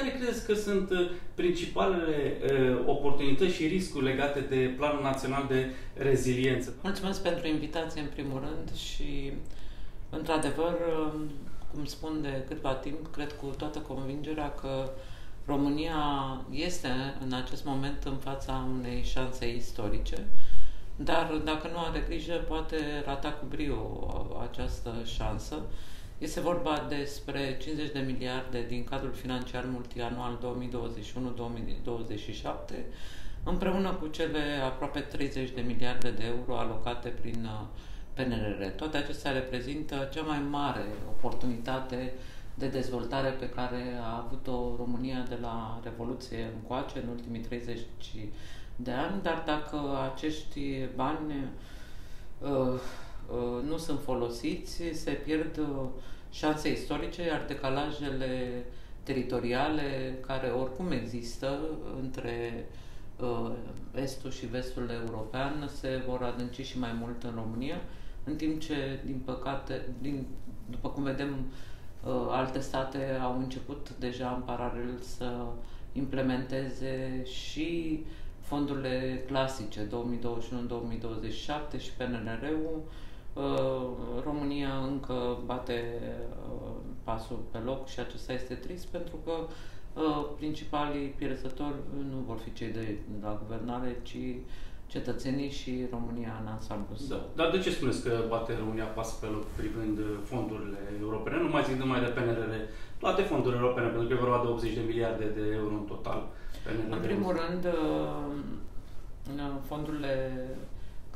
care credeți că sunt uh, principalele uh, oportunități și riscuri legate de Planul Național de Reziliență? Mulțumesc pentru invitație, în primul rând, și, într-adevăr, um, cum spun de câtva timp, cred cu toată convingerea că România este în acest moment în fața unei șanse istorice, dar dacă nu are grijă, poate rata cu brio această șansă. Este vorba despre 50 de miliarde din cadrul financiar multianual 2021-2027, împreună cu cele aproape 30 de miliarde de euro alocate prin uh, PNRR. Toate acestea reprezintă cea mai mare oportunitate de dezvoltare pe care a avut-o România de la Revoluție încoace în ultimii 30 de ani, dar dacă acești bani uh, uh, nu sunt folosiți, se pierd uh, șanse istorice, iar decalajele teritoriale care oricum există între uh, estul și vestul european se vor adânci și mai mult în România, în timp ce, din păcate, din, după cum vedem, uh, alte state au început deja în paralel să implementeze și fondurile clasice 2021-2027 și PNR-ul, Uh, România încă bate uh, pasul pe loc și acesta este trist pentru că uh, principalii pierzători nu vor fi cei de la guvernare, ci cetățenii și România în ansamblu. Da. Dar de ce spuneți că bate România pas pe loc privind fondurile europene? Nu mai zic numai de PNRR, toate fondurile europene, pentru că e vorba de 80 de miliarde de euro în total. PNRR. În primul rând, fondurile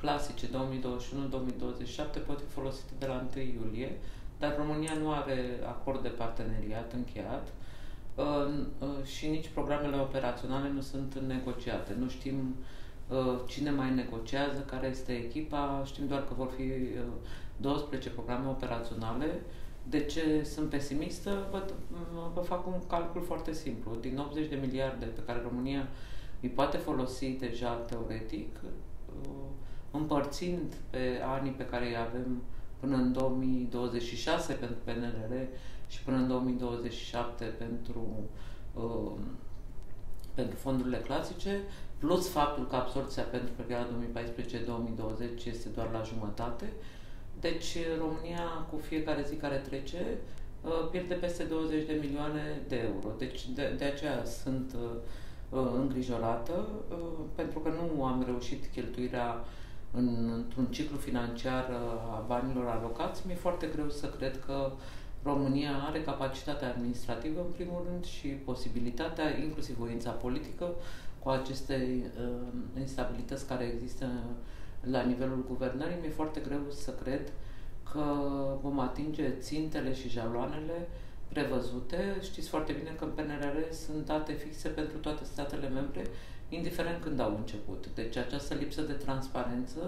clasice 2021-2027 pot fi folosite de la 1 iulie, dar România nu are acord de parteneriat încheiat uh, și nici programele operaționale nu sunt negociate. Nu știm uh, cine mai negociază, care este echipa, știm doar că vor fi 12 uh, programe operaționale. De ce sunt pesimistă? Vă, vă fac un calcul foarte simplu. Din 80 de miliarde pe care România îi poate folosi deja teoretic, împărțind pe anii pe care îi avem până în 2026 pentru PNRR și până în 2027 pentru, uh, pentru fondurile clasice, plus faptul că absorția pentru perioada 2014-2020 este doar la jumătate. Deci România cu fiecare zi care trece uh, pierde peste 20 de milioane de euro. Deci de, de aceea sunt uh, uh îngrijorată, uh, pentru că nu am reușit cheltuirea în, într-un ciclu financiar uh, a banilor alocați, mi-e foarte greu să cred că România are capacitatea administrativă, în primul rând, și posibilitatea, inclusiv voința politică, cu aceste uh, instabilități care există la nivelul guvernării, mi-e foarte greu să cred că vom atinge țintele și jaloanele prevăzute. Știți foarte bine că în PNRR sunt date fixe pentru toate statele membre indiferent când au început. Deci această lipsă de transparență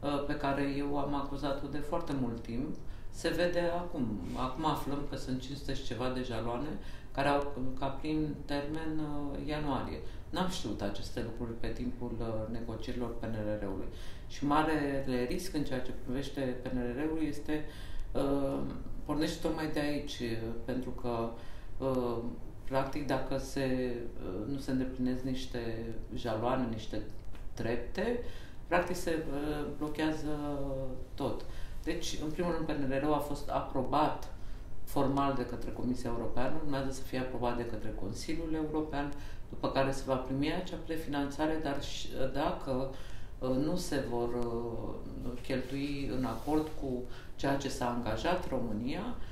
uh, pe care eu am acuzat-o de foarte mult timp, se vede acum. Acum aflăm că sunt 500 și ceva de jaloane care au ca prin termen uh, ianuarie. N-am știut aceste lucruri pe timpul uh, negocierilor PNRR-ului. Și marele risc în ceea ce privește PNRR-ul este uh, pornește tocmai de aici, pentru că uh, Practic, dacă se, uh, nu se îndeplinesc niște jaloane, niște trepte, practic se uh, blochează tot. Deci, în primul rând, PNRR a fost aprobat formal de către Comisia Europeană, urmează să fie aprobat de către Consiliul European, după care se va primi acea prefinanțare, dar și uh, dacă nu se vor cheltui în acord cu ceea ce s-a angajat România, Uh,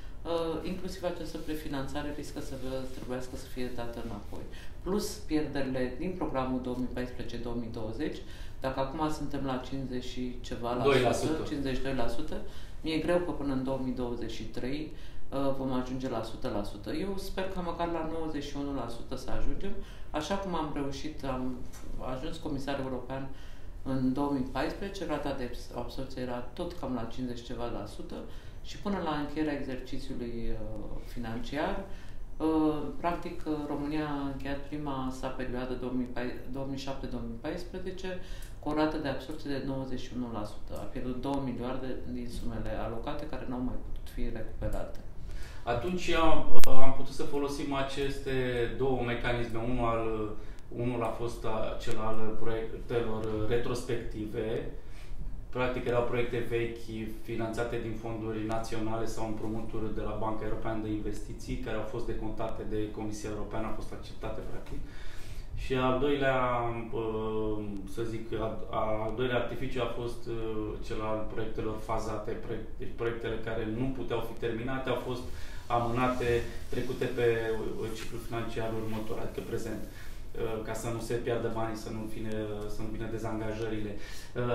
inclusiv această prefinanțare riscă să trebuiască să fie dată înapoi. Plus pierderile din programul 2014-2020, dacă acum suntem la 50 și ceva la 52%, mi-e greu că până în 2023 uh, vom ajunge la 100%. Eu sper că măcar la 91% să ajungem, așa cum am reușit, am ajuns comisar european în 2014, rata de absorție era tot cam la 50 ceva la sută, și până la încheierea exercițiului uh, financiar, uh, practic uh, România a încheiat prima sa perioadă 2007-2014 cu o rată de absorție de 91%. A pierdut 2 miliarde din sumele alocate care nu au mai putut fi recuperate. Atunci am, am putut să folosim aceste două mecanisme. Unul, al, unul a fost cel al proiectelor retrospective, practic erau proiecte vechi finanțate din fonduri naționale sau împrumuturi de la Banca Europeană de Investiții, care au fost decontate de Comisia Europeană, au fost acceptate practic. Și al doilea, să zic, al doilea artificiu a fost cel al proiectelor fazate, deci proiectele care nu puteau fi terminate au fost amânate, trecute pe ciclul financiar următor, adică prezent ca să nu se piardă banii, să nu, fine, să nu vină dezangajările.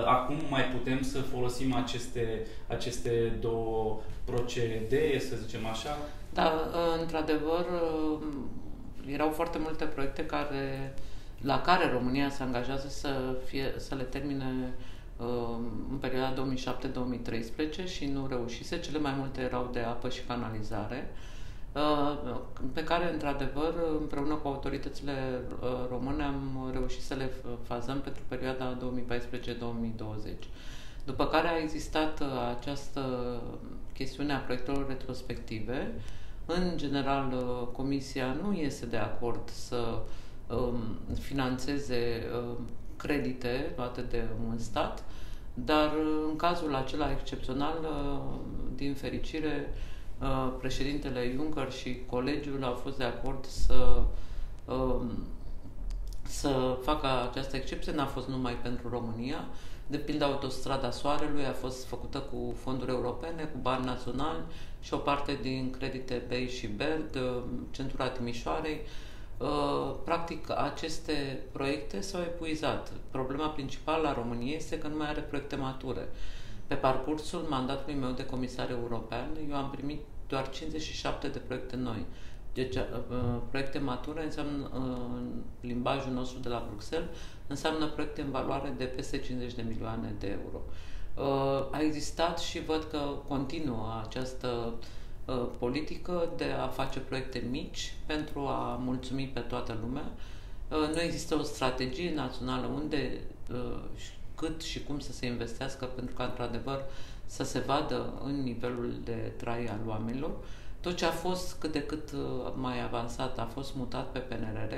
Acum mai putem să folosim aceste, aceste două procedee, să zicem așa? Da, într-adevăr, erau foarte multe proiecte care, la care România se angajează să, fie, să le termine uh, în perioada 2007-2013 și nu reușise. Cele mai multe erau de apă și canalizare, uh, pe care, într-adevăr, împreună cu autoritățile uh, române am reușit să le fazăm pentru perioada 2014-2020. După care a existat această chestiune a proiectelor retrospective, în general, uh, Comisia nu este de acord să um, financeze um, credite luate de un stat, dar uh, în cazul acela excepțional, uh, din fericire, președintele Juncker și colegiul au fost de acord să um, să facă această excepție, n-a fost numai pentru România. De pildă, autostrada Soarelui a fost făcută cu fonduri europene, cu bani naționali și o parte din credite BEI și BERD, uh, centura Timișoarei. Uh, practic, aceste proiecte s-au epuizat. Problema principală a României este că nu mai are proiecte mature. Pe parcursul mandatului meu de comisar european, eu am primit doar 57 de proiecte noi. Deci, uh, proiecte mature înseamnă, în limbajul nostru de la Bruxelles, înseamnă proiecte în valoare de peste 50 de milioane de euro. Uh, a existat și văd că continuă această uh, politică de a face proiecte mici pentru a mulțumi pe toată lumea. Uh, nu există o strategie națională unde, cât și cum să se investească pentru ca, într-adevăr, să se vadă în nivelul de trai al oamenilor. Tot ce a fost cât de cât mai avansat a fost mutat pe PNRR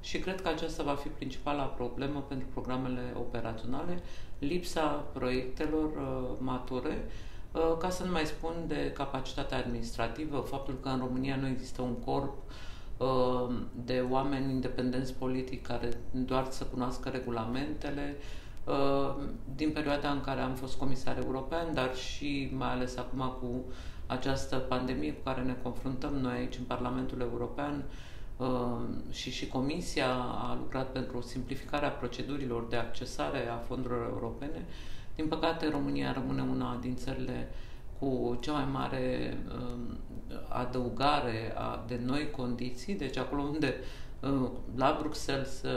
și cred că aceasta va fi principala problemă pentru programele operaționale, lipsa proiectelor uh, mature, uh, ca să nu mai spun de capacitatea administrativă, faptul că în România nu există un corp uh, de oameni independenți politic care doar să cunoască regulamentele, uh, din perioada în care am fost comisar european, dar și mai ales acum cu această pandemie cu care ne confruntăm noi aici în Parlamentul European, Ehm, și și Comisia a lucrat pentru simplificarea procedurilor de accesare a fondurilor europene. Din păcate, România rămâne una din țările cu cea mai mare ehm, adăugare a, de noi condiții, deci acolo unde ehm, la Bruxelles se,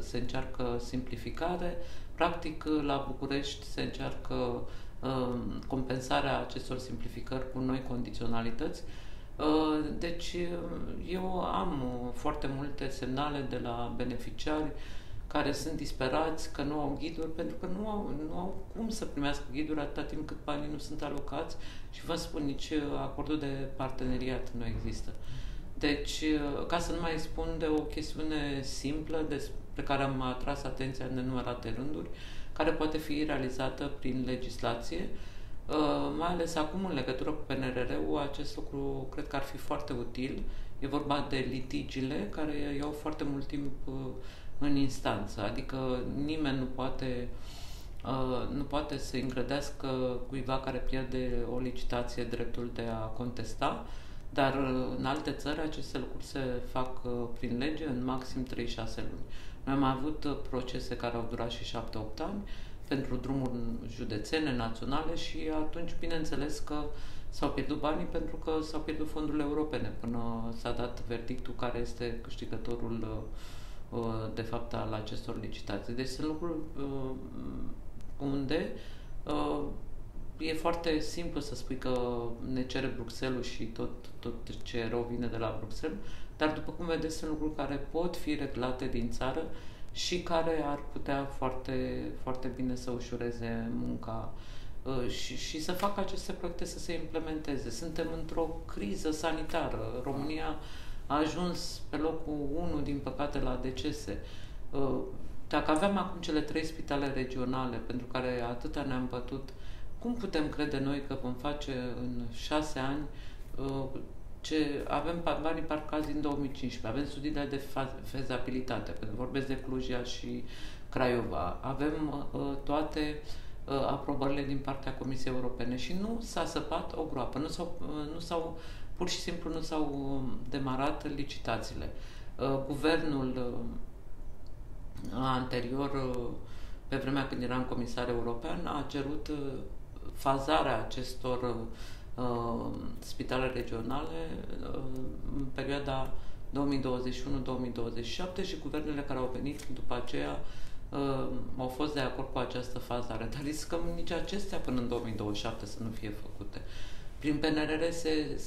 se încearcă simplificare, practic la București se încearcă compensarea acestor simplificări cu noi condiționalități Uh, deci uh, eu am uh, foarte multe semnale de la beneficiari care sunt disperați că nu au ghiduri, pentru că nu au, nu au cum să primească ghiduri atâta timp cât banii nu sunt alocați și vă spun, nici acordul de parteneriat nu există. Deci, ca să nu mai spun de o chestiune simplă despre care am atras atenția în nenumărate rânduri, care poate fi realizată prin legislație, Uh, mai ales acum în legătură cu PNRR-ul, acest lucru cred că ar fi foarte util. E vorba de litigiile care iau foarte mult timp uh, în instanță, adică nimeni nu poate uh, nu poate să îngrădească cuiva care pierde o licitație dreptul de a contesta, dar în alte țări aceste lucruri se fac prin lege în maxim 3-6 luni. Noi am avut procese care au durat și 7-8 ani, pentru drumuri județene, naționale și atunci, bineînțeles că s-au pierdut banii pentru că s-au pierdut fondurile europene până s-a dat verdictul care este câștigătorul uh, de fapt al acestor licitații. Deci sunt lucruri uh, unde uh, e foarte simplu să spui că ne cere Bruxelles și tot, tot ce rău vine de la Bruxelles, dar după cum vedeți sunt lucruri care pot fi reglate din țară și care ar putea foarte, foarte bine să ușureze munca uh, și, și să facă aceste proiecte să se implementeze. Suntem într-o criză sanitară. România a ajuns pe locul 1, din păcate, la decese. Uh, dacă aveam acum cele trei spitale regionale pentru care atâta ne-am bătut, cum putem crede noi că vom face în șase ani ce avem banii parcați din 2015, avem studiile de fezabilitate, pentru că vorbesc de Clujia și Craiova, avem uh, toate uh, aprobările din partea Comisiei Europene și nu s-a săpat o groapă, nu s-au, uh, nu s-au pur și simplu nu s-au um, demarat licitațiile. Uh, guvernul uh, anterior, uh, pe vremea când eram comisar european, a cerut uh, fazarea acestor uh, uh, spitale regionale uh, în perioada 2021-2027 și guvernele care au venit după aceea uh, au fost de acord cu această fazare, dar riscăm nici acestea până în 2027 să nu fie făcute. Prin PNRR se,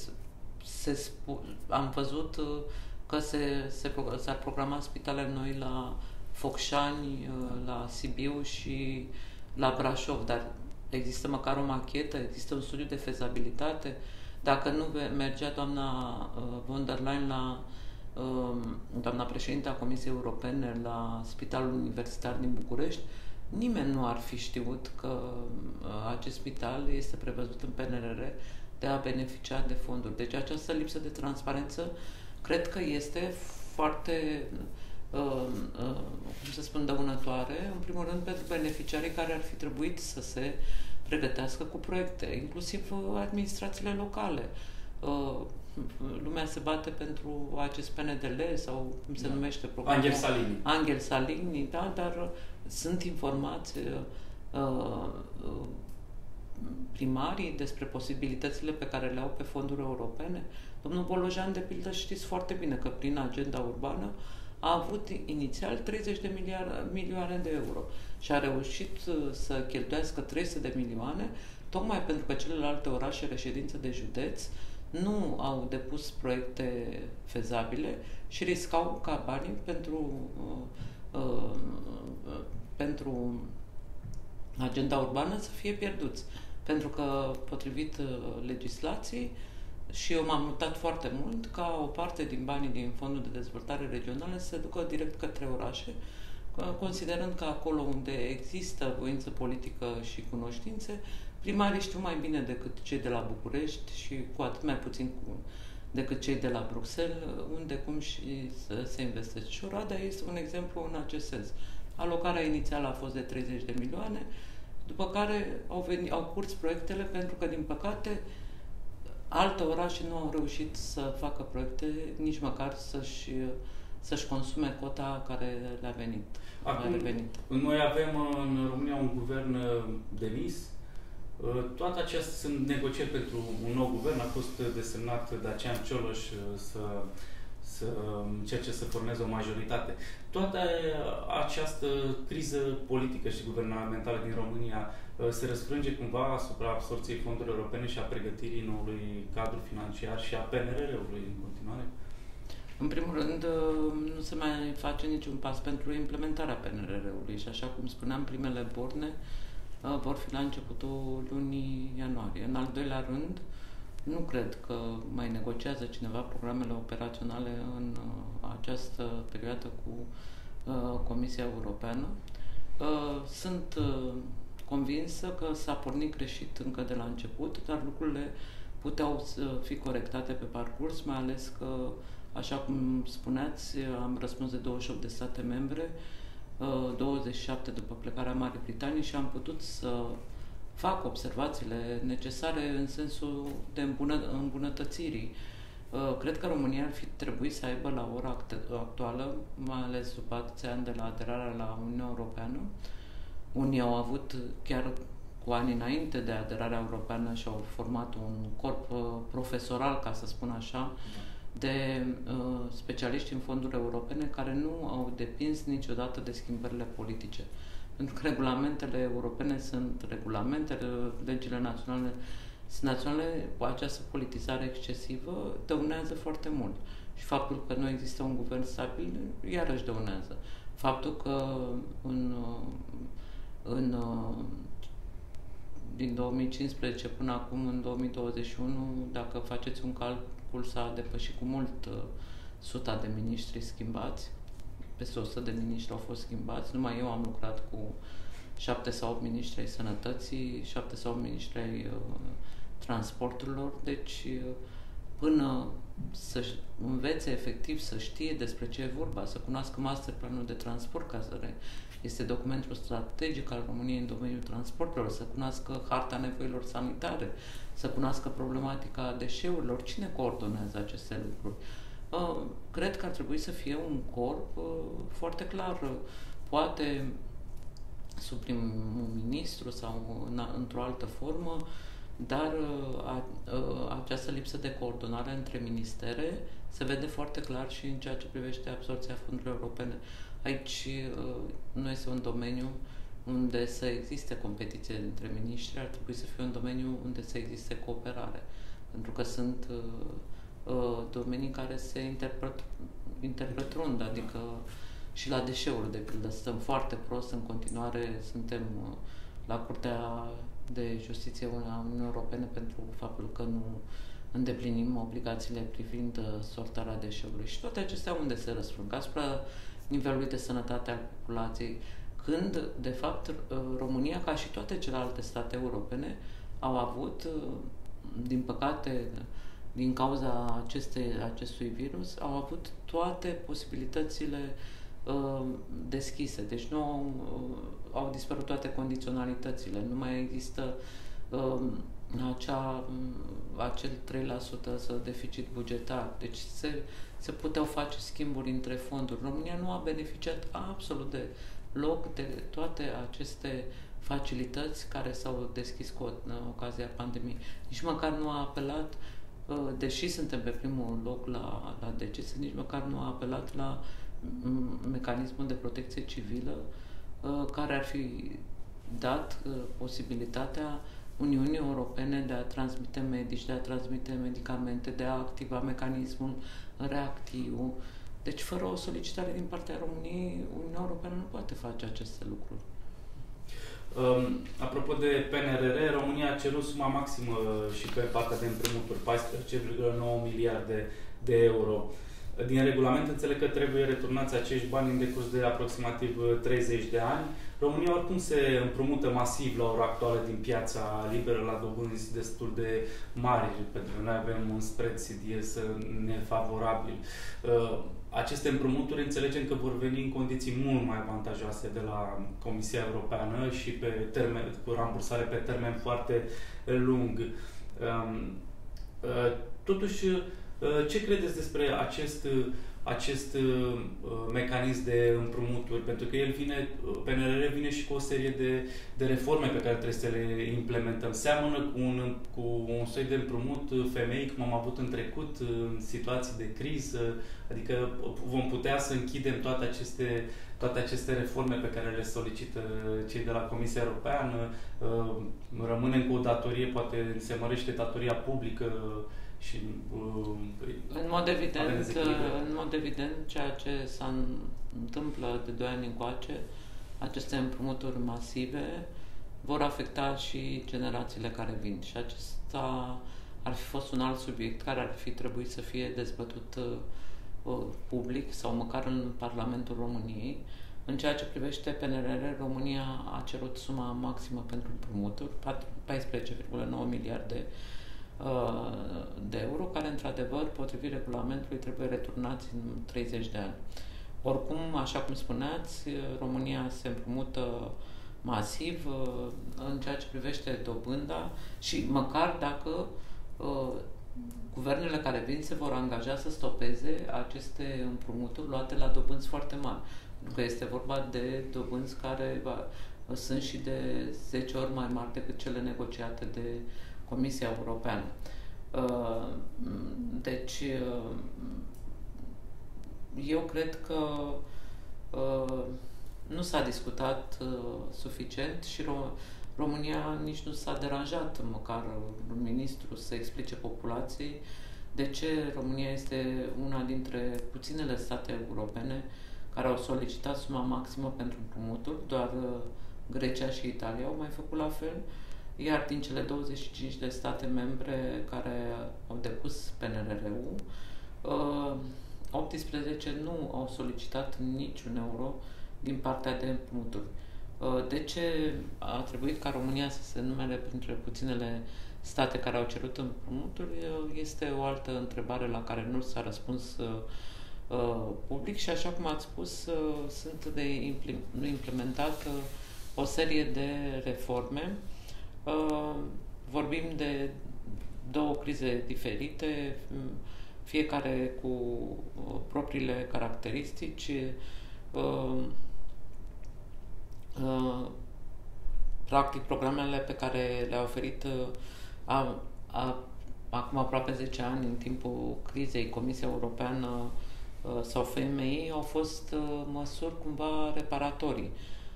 se spu- am văzut uh, că se, se, s-ar programa spitale noi la Focșani, uh, la Sibiu și la Brașov, dar există măcar o machetă, există un studiu de fezabilitate. Dacă nu mergea doamna uh, von der Leyen la uh, doamna președinte a Comisiei Europene la Spitalul Universitar din București, nimeni nu ar fi știut că uh, acest spital este prevăzut în PNRR de a beneficia de fonduri. Deci această lipsă de transparență cred că este foarte uh, uh, cum să spun, dăunătoare, în primul rând pentru beneficiarii care ar fi trebuit să se pregătească cu proiecte, inclusiv administrațiile locale. Uh, lumea se bate pentru acest PNDL sau cum se da. numește programul? Angel Salini. Angel Salini, da, dar sunt informații uh, primarii despre posibilitățile pe care le au pe fonduri europene. Domnul Bolojan, de pildă, știți foarte bine că prin agenda urbană a avut inițial 30 de milioane de euro și a reușit uh, să cheltuiască 300 de milioane tocmai pentru că celelalte orașe reședințe de județ nu au depus proiecte fezabile și riscau ca banii pentru, uh, uh, pentru agenda urbană să fie pierduți. Pentru că, potrivit uh, legislației, și eu m-am mutat foarte mult ca o parte din banii din Fondul de Dezvoltare Regională să se ducă direct către orașe, considerând că acolo unde există voință politică și cunoștințe, primarii știu mai bine decât cei de la București și cu atât mai puțin cu, decât cei de la Bruxelles, unde cum și să se investește. Și Oradea este un exemplu în acest sens. Alocarea inițială a fost de 30 de milioane, după care au, venit, au curs proiectele pentru că, din păcate, alte orașe nu au reușit să facă proiecte, nici măcar să-și să-și consume cota care le-a venit. Acum, revenit. noi avem în România un guvern uh, demis. Uh, toate acestea sunt negocieri pentru un nou guvern. A fost desemnat Dacian Cioloș uh, să, să încerce să formeze o majoritate. Toată această criză politică și guvernamentală din România se răsfrânge cumva asupra absorției fondurilor europene și a pregătirii noului cadru financiar și a PNRR-ului în continuare? În primul rând, uh, nu se mai face niciun pas pentru implementarea PNRR-ului și așa cum spuneam, primele borne uh, vor fi la începutul lunii ianuarie. În al doilea rând, nu cred că mai negociază cineva programele operaționale în uh, această perioadă cu Comisia Europeană. Sunt convinsă că s-a pornit greșit încă de la început, dar lucrurile puteau fi corectate pe parcurs, mai ales că Așa cum spuneați, am răspuns de 28 de state membre, 27 uh, după plecarea Marii Britanii și am putut să fac observațiile necesare în sensul de îmbună, îmbunătățirii. Uh, cred că România ar fi trebuit să aibă la ora actuală, mai ales după atâția ani de la aderarea la Uniunea Europeană, unii au avut chiar cu ani înainte de aderarea europeană și au format un corp uh, profesoral, ca să spun așa, da de uh, specialiști în fonduri europene care nu au depins niciodată de schimbările politice. Pentru că regulamentele europene sunt regulamente, legile naționale sunt naționale, cu această politizare excesivă dăunează foarte mult. Și faptul că nu există un guvern stabil, iarăși dăunează. Faptul că în, în din 2015 până acum, în 2021, dacă faceți un calcul, s-a depășit cu mult uh, suta de miniștri schimbați. Peste 100 de miniștri au fost schimbați. Numai eu am lucrat cu 7 sau 8 miniștri ai sănătății, 7 sau 8 miniștri ai uh, transporturilor. Deci, uh, până să învețe efectiv, să știe despre ce e vorba, să cunoască masterplanul de transport, ca să este documentul strategic al României în domeniul transporturilor, să cunoască harta nevoilor sanitare, să cunoască problematica deșeurilor. Cine coordonează aceste lucruri? Uh, cred că ar trebui să fie un corp uh, foarte clar. Poate sub primul ministru sau într-o altă formă, dar uh, a, a, această lipsă de coordonare între ministere se vede foarte clar și în ceea ce privește absorția fondurilor europene. Aici uh, nu este un domeniu unde să existe competiție între miniștri, ar trebui să fie un domeniu unde să existe cooperare. Pentru că sunt uh, uh, domenii care se interpret, interpretrund, adică și la deșeuri, de pildă, stăm foarte prost în continuare, suntem uh, la Curtea de Justiție a Uniunii Europene pentru faptul că nu îndeplinim obligațiile privind uh, sortarea deșeurilor. Și toate acestea unde se răsfrâng? Asupra nivelului de sănătate al populației, când, de fapt, uh, România, ca și toate celelalte state europene, au avut, uh, din păcate, din cauza aceste, acestui virus, au avut toate posibilitățile uh, deschise. Deci nu au, uh, au dispărut toate condiționalitățile. Nu mai există uh, acea, acel 3% deficit bugetar. Deci se, se puteau face schimburi între fonduri. România nu a beneficiat absolut de loc de toate aceste facilități care s-au deschis cu ocazia pandemiei. Nici măcar nu a apelat, uh, deși suntem pe primul loc la, la decese, nici măcar nu a apelat la mecanismul de protecție civilă uh, care ar fi dat uh, posibilitatea Uniunii Europene de a transmite medici, de a transmite medicamente, de a activa mecanismul reactiv. Deci, fără o solicitare din partea României, Uniunea Europeană nu poate face aceste lucruri. Um, apropo de PNRR, România a cerut suma maximă și pe partea de împrumuturi, 14,9 miliarde de euro. Din regulament înțeleg că trebuie returnați acești bani în decurs de aproximativ 30 de ani. România oricum se împrumută masiv la ora actuală din piața liberă la dobânzi destul de mari, pentru că noi avem un spread CDS nefavorabil. Uh, aceste împrumuturi înțelegem că vor veni în condiții mult mai avantajoase de la Comisia Europeană și pe termen, cu rambursare pe termen foarte lung. Um, uh, totuși, uh, ce credeți despre acest acest uh, mecanism de împrumuturi, pentru că el vine, uh, PNRR vine și cu o serie de, de reforme pe care trebuie să le implementăm. Seamănă cu un, cu un soi de împrumut uh, femei, cum am avut în trecut, în situații de criză, adică vom putea să închidem toate aceste, toate aceste reforme pe care le solicită cei de la Comisia Europeană, rămânem cu o datorie, poate se mărește datoria publică și uh, în mod evident, în mod evident, ceea ce se întâmplă de 2 ani încoace, aceste împrumuturi masive vor afecta și generațiile care vin. Și acesta ar fi fost un alt subiect care ar fi trebuit să fie dezbătut uh, public sau măcar în Parlamentul României. În ceea ce privește PNRR, România a cerut suma maximă pentru împrumuturi, 14,9 miliarde Uh, de euro, care într-adevăr, potrivit regulamentului, trebuie returnați în 30 de ani. Oricum, așa cum spuneați, România se împrumută masiv uh, în ceea ce privește dobânda și măcar dacă uh, guvernele care vin se vor angaja să stopeze aceste împrumuturi luate la dobânzi foarte mari. Pentru că este vorba de dobânzi care va, sunt și de 10 ori mai mari decât cele negociate de Comisia Europeană. Uh, deci, uh, eu cred că uh, nu s-a discutat suficient și România nici nu s-a deranjat, măcar un ministru, să explice populației de ce România este una dintre puținele state europene care au solicitat suma maximă pentru împrumuturi, doar Grecia și Italia au mai făcut la fel iar din cele 25 de state membre care au depus PNRR-ul, 18 nu au solicitat niciun euro din partea de împrumuturi. De ce a trebuit ca România să se numere printre puținele state care au cerut împrumuturi este o altă întrebare la care nu s-a răspuns public și așa cum ați spus, sunt de implementat o serie de reforme. Vorbim de două crize diferite, fiecare cu propriile caracteristici. Practic, programele pe care le-a oferit a, a, acum aproape 10 ani, în timpul crizei, Comisia Europeană sau FMI au fost măsuri cumva reparatorii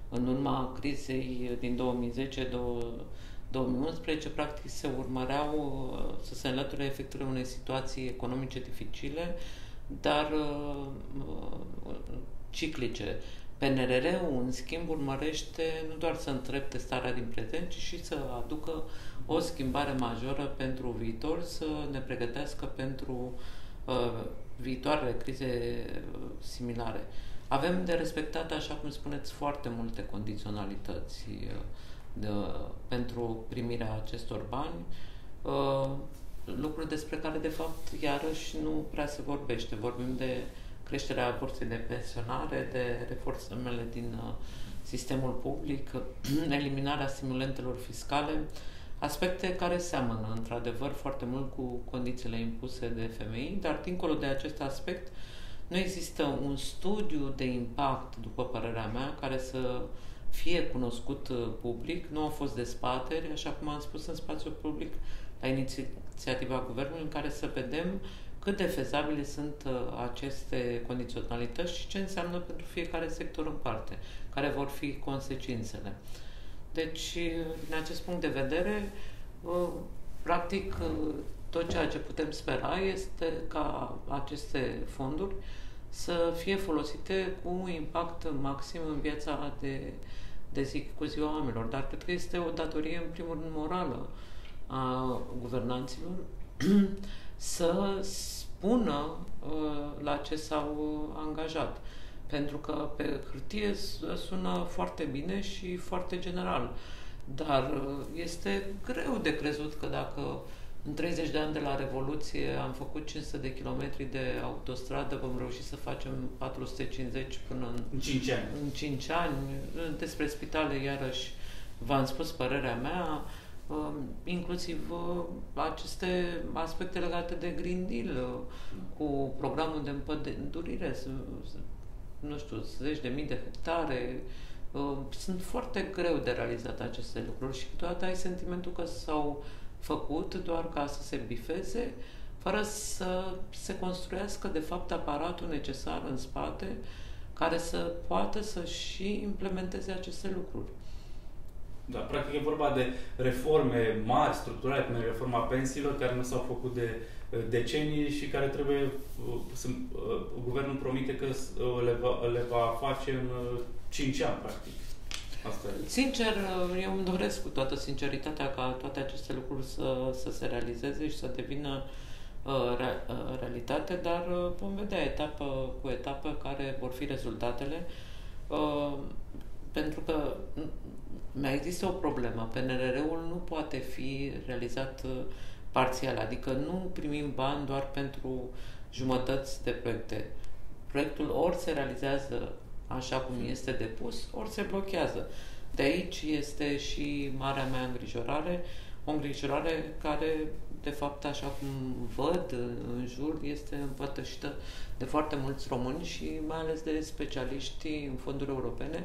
în urma crizei din 2010-2011, practic se urmăreau uh, să se înlăture efectele unei situații economice dificile, dar uh, uh, ciclice. PNRR-ul, în schimb, urmărește nu doar să întrepte starea din prezent, ci și să aducă o schimbare majoră pentru viitor, să ne pregătească pentru uh, viitoarele crize similare. Avem de respectat, așa cum spuneți, foarte multe condiționalități uh, de, pentru primirea acestor bani, uh, lucruri despre care, de fapt, iarăși nu prea se vorbește. Vorbim de creșterea porției de pensionare, de reforțările din uh, sistemul public, eliminarea stimulentelor fiscale, aspecte care seamănă, într-adevăr, foarte mult cu condițiile impuse de femei, dar, dincolo de acest aspect, nu există un studiu de impact, după părerea mea, care să fie cunoscut uh, public. Nu au fost dezbateri, așa cum am spus în spațiul public, la inițiativa Guvernului, în care să vedem cât de fezabile sunt uh, aceste condiționalități și ce înseamnă pentru fiecare sector în parte, care vor fi consecințele. Deci, din acest punct de vedere, uh, practic, tot ceea ce putem spera este ca aceste fonduri să fie folosite cu impact maxim în viața de, de zi cu ziua oamenilor. Dar cred că este o datorie, în primul rând, morală a guvernanților să spună uh, la ce s-au angajat. Pentru că pe hârtie sună foarte bine și foarte general. Dar uh, este greu de crezut că dacă în 30 de ani de la Revoluție am făcut 500 de kilometri de autostradă, vom reuși să facem 450 până în, în 5 ani. În 5 ani. Despre spitale, iarăși, v-am spus părerea mea, um, inclusiv uh, aceste aspecte legate de Green Deal, uh, cu programul de împădurire, nu știu, zeci de mii de hectare, uh, sunt foarte greu de realizat aceste lucruri și câteodată ai sentimentul că s-au făcut doar ca să se bifeze, fără să se construiască, de fapt, aparatul necesar în spate care să poată să și implementeze aceste lucruri. Da, practic e vorba de reforme mari, structurale, cum e reforma pensiilor, care nu s-au făcut de uh, decenii și care trebuie, uh, să, uh, guvernul promite că le va, le va face în 5 ani, practic. Asta e. Sincer, eu îmi doresc cu toată sinceritatea ca toate aceste lucruri să, să se realizeze și să devină uh, re, uh, realitate, dar uh, vom vedea etapă cu etapă care vor fi rezultatele. Uh, pentru că mai există o problemă. PNRR-ul nu poate fi realizat uh, parțial, adică nu primim bani doar pentru jumătăți de proiecte. Proiectul ori se realizează așa cum este depus, ori se blochează. De aici este și marea mea îngrijorare, o îngrijorare care, de fapt, așa cum văd în jur, este împărtășită de foarte mulți români și mai ales de specialiști în fonduri europene,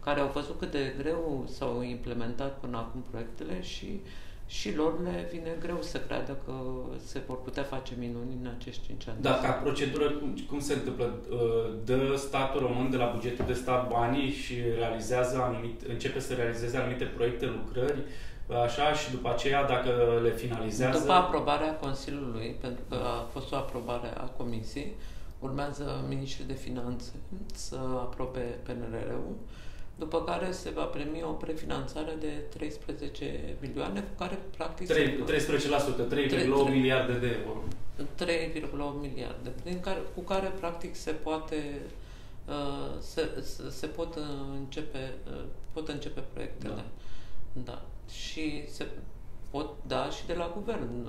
care au văzut cât de greu s-au implementat până acum proiectele și uh, și lor le vine greu să creadă că se vor putea face minuni în acești 5 ani. Da, ca procedură, cum, cum se întâmplă? Uh, dă statul român de la bugetul de stat banii și realizează anumit, începe să realizeze anumite proiecte, lucrări, așa, și după aceea, dacă le finalizează... După aprobarea Consiliului, pentru că a fost o aprobare a Comisiei, urmează Ministrul de Finanțe să aprobe PNRR-ul după care se va primi o prefinanțare de 13 milioane, cu care practic... 3, 13%, 3,8 miliarde de euro. 3,8 miliarde, prin care, cu care practic se poate uh, se, se pot începe uh, pot începe proiectele. Da. da. Și se pot da și de la guvern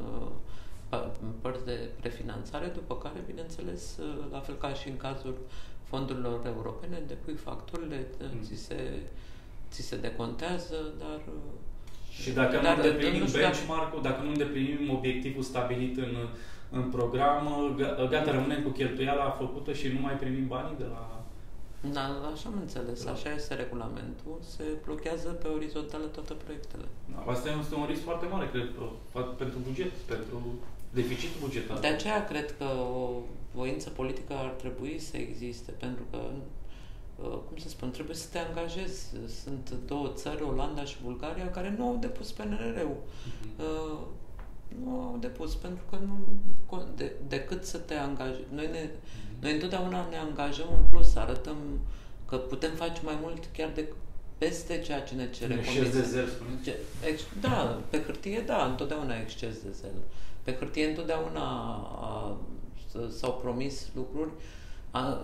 uh, părți de prefinanțare, după care, bineînțeles, la fel ca și în cazul fondurilor europene, depui facturile, mm. ți, se, ți se decontează, dar... Și dacă dar, nu îndeplinim benchmark-ul, dacă nu îndeplinim obiectivul stabilit în, în program, gata, rămânem cu cheltuiala făcută și nu mai primim banii de la... Da, așa am înțeles. Da. Așa este regulamentul. Se blochează pe orizontală toate proiectele. Da, asta este un risc foarte mare, cred, pentru buget, pentru deficit bugetar. De aceea cred că o voință politică ar trebui să existe, pentru că, uh, cum să spun, trebuie să te angajezi. Sunt două țări, Olanda și Bulgaria, care nu au depus PNRR-ul. Uh-huh. Uh, nu au depus, pentru că nu, de, decât să te angajezi. Noi, ne, uh-huh. noi întotdeauna ne angajăm în plus, să arătăm că putem face mai mult chiar de peste ceea ce ne cere Exces de zel, ex, Da, pe hârtie, da, întotdeauna exces de zel. Pe hârtie întotdeauna a, s-au promis lucruri, a,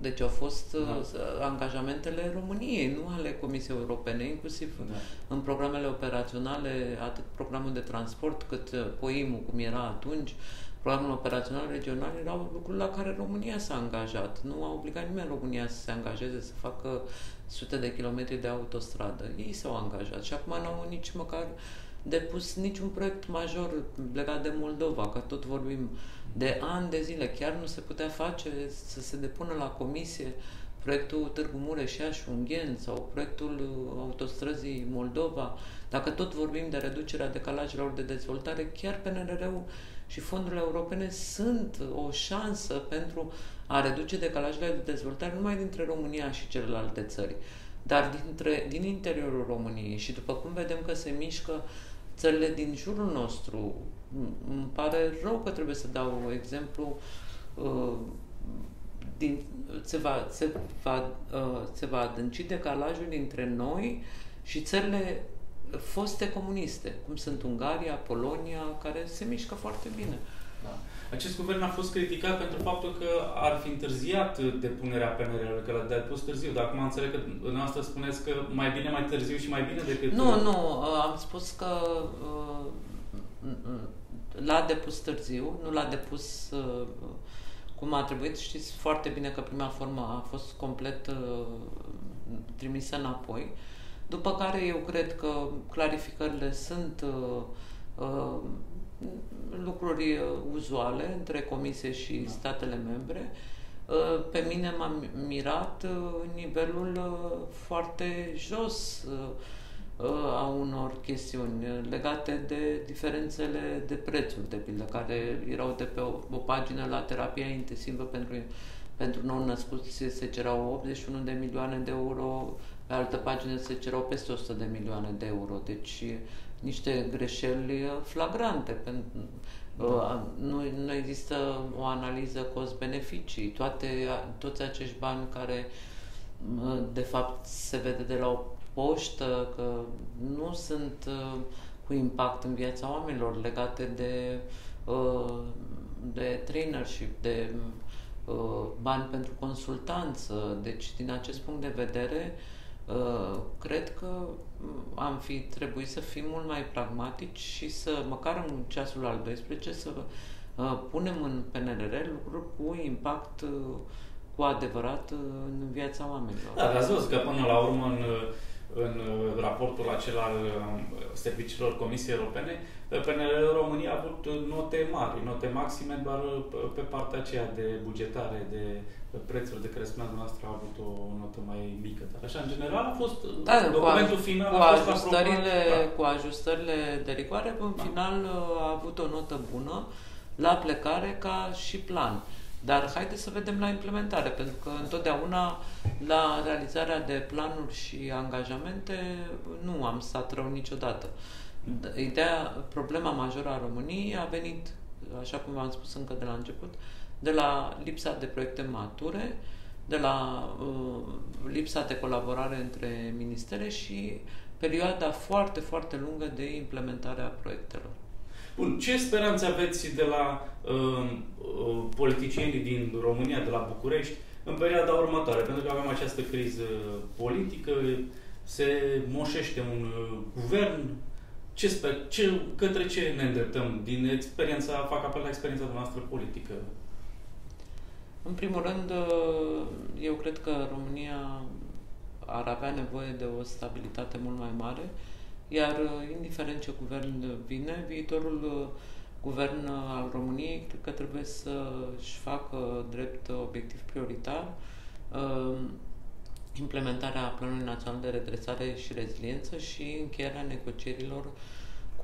deci au fost da. angajamentele României, nu ale Comisiei Europene, inclusiv da. în programele operaționale, atât programul de transport cât POIM-ul, cum era atunci, programul operațional regional erau lucruri la care România s-a angajat. Nu a obligat nimeni România să se angajeze, să facă sute de kilometri de autostradă. Ei s-au angajat și acum n-au nici măcar depus niciun proiect major legat de Moldova, că tot vorbim de ani de zile. Chiar nu se putea face să se depună la comisie proiectul Târgu Mureș, Unghen sau proiectul autostrăzii Moldova. Dacă tot vorbim de reducerea decalajelor de dezvoltare, chiar PNRR-ul și fondurile europene sunt o șansă pentru a reduce decalajele de dezvoltare numai dintre România și celelalte țări, dar dintre, din interiorul României. Și după cum vedem că se mișcă țările din jurul nostru, îmi pare rău că trebuie să dau exemplu, uh, din, se, va, se, va, uh, se va adânci decalajul dintre noi și țările foste comuniste, cum sunt Ungaria, Polonia, care se mișcă foarte bine. Da. Acest guvern a fost criticat pentru faptul că ar fi întârziat depunerea PNR-ului, că l-a depus târziu. Dar acum înțeleg că dumneavoastră spuneți că mai bine mai târziu și mai bine decât... Nu, nu, am spus că uh, l-a depus târziu, nu l-a depus uh, cum a trebuit. Știți foarte bine că prima formă a fost complet uh, trimisă înapoi. După care eu cred că clarificările sunt lucruri uzuale între Comisie și da. statele membre. Pe mine m-a mirat nivelul foarte jos a unor chestiuni legate de diferențele de prețuri, de pildă, care erau de pe o, o pagină la terapia intensivă pentru, pentru nou-născuți se cerau 81 de milioane de euro, pe altă pagină se cerau peste 100 de milioane de euro. Deci niște greșeli flagrante. Da. Nu, nu există o analiză cost-beneficii. Toate, toți acești bani care de fapt se vede de la o poștă, că nu sunt uh, cu impact în viața oamenilor legate de, uh, de trainership, de uh, bani pentru consultanță. Deci, din acest punct de vedere, cred că am fi trebuit să fim mult mai pragmatici și să, măcar în ceasul al 12, să punem în PNRR lucruri cu impact cu adevărat în viața oamenilor. Da, ați văzut că până la urmă în în uh, raportul acela al um, serviciilor Comisiei Europene, PNL România a avut note mari, note maxime, doar uh, pe partea aceea de bugetare, de prețuri de care spunea dumneavoastră a avut o notă mai mică. Dar așa, în general, a fost da, documentul cu final cu a fost ajustările, aprobat, da. Cu ajustările de rigoare, în da. final uh, a avut o notă bună la plecare ca și plan. Dar haideți să vedem la implementare, pentru că întotdeauna la realizarea de planuri și angajamente nu am stat rău niciodată. Ideea, problema majoră a României a venit, așa cum v-am spus încă de la început, de la lipsa de proiecte mature de la uh, lipsa de colaborare între ministere și perioada foarte, foarte lungă de implementare a proiectelor. Bun, ce speranțe aveți de la uh, uh, politicienii din România, de la București, în perioada următoare? Pentru că avem această criză politică, se moșește un uh, guvern. Ce sper, ce, către ce ne îndreptăm? Din experiența, fac apel la experiența noastră politică. În primul rând, uh, eu cred că România ar avea nevoie de o stabilitate mult mai mare, iar uh, indiferent ce guvern vine, viitorul uh, guvern al României cred că trebuie să-și facă drept obiectiv prioritar implementarea Planului Național de Redresare și Reziliență și încheierea negocierilor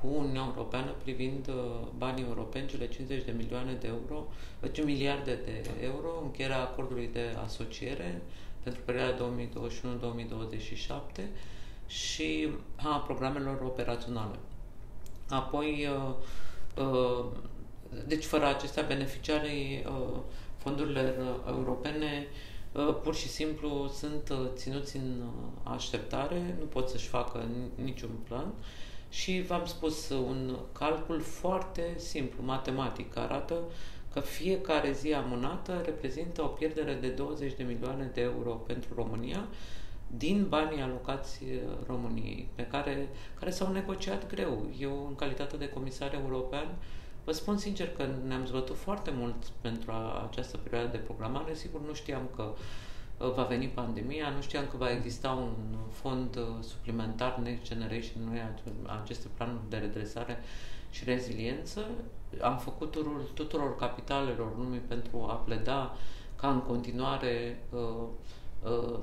cu Uniunea Europeană privind uh, banii europeni, cele 50 de milioane de euro, 5 deci miliarde de euro, încheierea acordului de asociere pentru perioada 2021-2027 și a programelor operaționale. Apoi, uh, uh, deci fără acestea, beneficiarii fondurilor europene pur și simplu sunt ținuți în așteptare, nu pot să-și facă niciun plan și v-am spus un calcul foarte simplu, matematic, arată că fiecare zi amânată reprezintă o pierdere de 20 de milioane de euro pentru România din banii alocați României, pe care, care s-au negociat greu. Eu, în calitate de comisar european, vă spun sincer că ne-am zbătut foarte mult pentru a, această perioadă de programare. Sigur, nu știam că uh, va veni pandemia, nu știam că va exista un fond uh, suplimentar Next Generation, noi aceste planuri de redresare și reziliență. Am făcut turul tuturor capitalelor lumii pentru a pleda ca în continuare uh, uh, uh,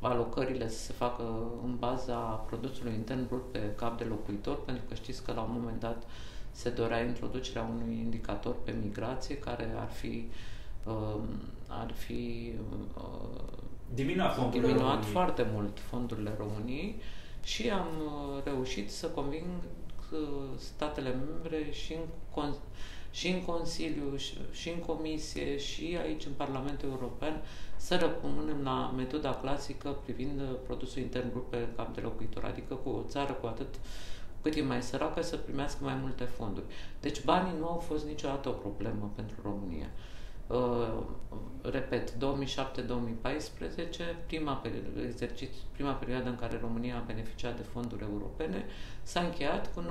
alocările să se facă în baza produsului intern brut pe cap de locuitor, pentru că știți că la un moment dat se dorea introducerea unui indicator pe migrație care ar fi uh, uh, ar fi uh, diminuat, diminuat foarte mult fondurile României și am uh, reușit să conving uh, statele membre și în, con- și în Consiliu, și, și în Comisie, și aici în Parlamentul European să rămânem la metoda clasică privind produsul intern brut pe cap de locuitor, adică cu o țară cu atât cât e mai săracă să primească mai multe fonduri. Deci banii nu au fost niciodată o problemă pentru România. Uh, Uh, repet, 2007-2014, prima, exercițiu, prima perioadă în care România a beneficiat de fonduri europene, s-a încheiat cu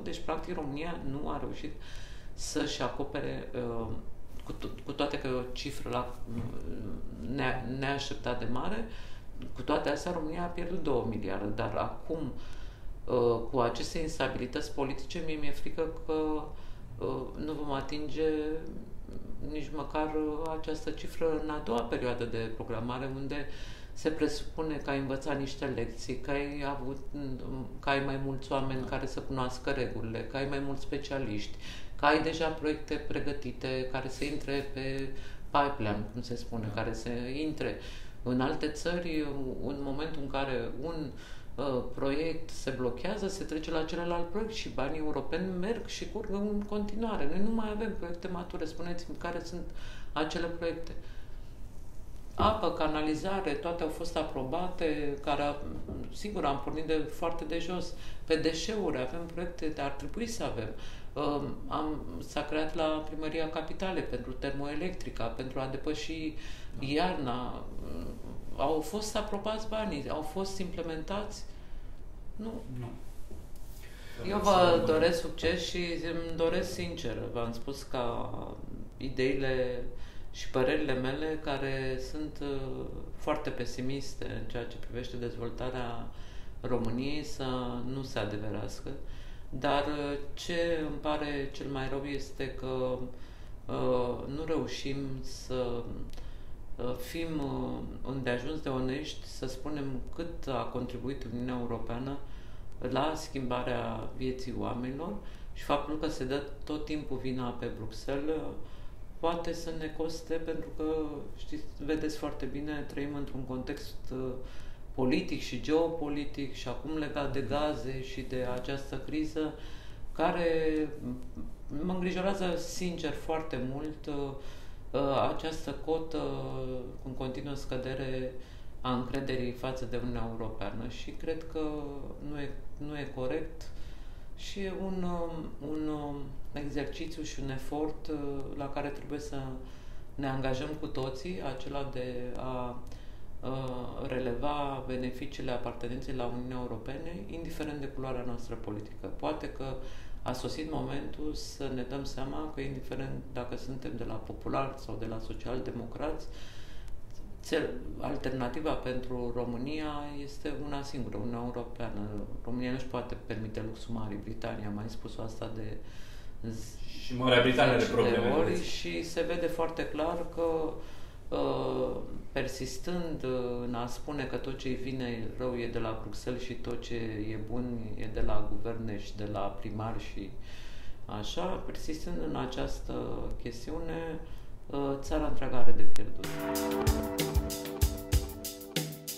91%, deci practic România nu a reușit să-și acopere, uh, cu, to- cu toate că e o cifră la, ne- neașteptat de mare, cu toate astea România a pierdut 2 miliarde, dar acum uh, cu aceste instabilități politice, mie mi-e frică că nu vom atinge nici măcar uh, această cifră în a doua perioadă de programare, unde se presupune că ai învățat niște lecții, că ai avut, mm, că ai mai mulți oameni care să cunoască regulile, că ai mai mulți specialiști, că ai deja proiecte pregătite care să intre pe pipeline, cum se spune, da. care să intre. În alte țări, în momentul în care un uh, Uh, proiect se blochează, se trece la celălalt proiect și banii europeni merg și curg în continuare. Noi nu mai avem proiecte mature. Spuneți-mi care sunt acele proiecte. Apă, canalizare, toate au fost aprobate, care, sigur, am pornit de foarte de jos. Pe deșeuri avem proiecte, ar trebui să avem. Uh, am, s-a creat la Primăria Capitale pentru termoelectrica, pentru a depăși iarna. Uh, au fost aprobați banii, au fost implementați nu. Nu. Eu vă doresc succes și îmi doresc sincer. V-am spus ca ideile și părerile mele care sunt uh, foarte pesimiste în ceea ce privește dezvoltarea României să nu se adeverească. Dar uh, ce îmi pare cel mai rău este că uh, nu reușim să uh, fim uh, îndeajuns de onești să spunem cât a contribuit Uniunea Europeană la schimbarea vieții oamenilor și faptul că se dă tot timpul vina pe Bruxelles poate să ne coste pentru că, știți, vedeți foarte bine, trăim într-un context uh, politic și geopolitic și acum legat de gaze și de această criză care mă îngrijorează sincer foarte mult uh, această cotă în continuă scădere a încrederii față de Uniunea Europeană. Și cred că nu e, nu e corect și e un, un exercițiu și un efort la care trebuie să ne angajăm cu toții, acela de a releva beneficiile apartenenței la Uniunea Europene, indiferent de culoarea noastră politică. Poate că a sosit momentul să ne dăm seama că, indiferent dacă suntem de la popular sau de la social-democrați, alternativa pentru România este una singură, Uniunea Europeană. România nu-și poate permite luxul Marii Britanie, am mai spus asta de și Marea Britanie are probleme. Ori și se vede foarte clar că uh, persistând în a spune că tot ce vine rău e de la Bruxelles și tot ce e bun e de la guverne și de la primari și așa, persistând în această chestiune, uh, țara întreagă are de pierdut.